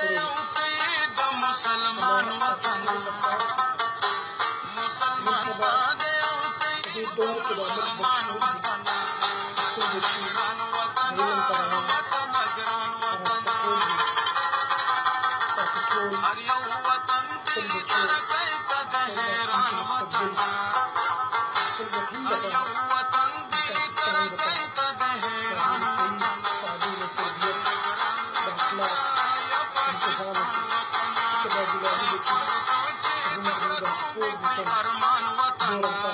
त मुसलमान वत मु मुसलमानत मुस मत न वतनर वतनाम हरिओ वतन ते तहरान वतन पर मानुव त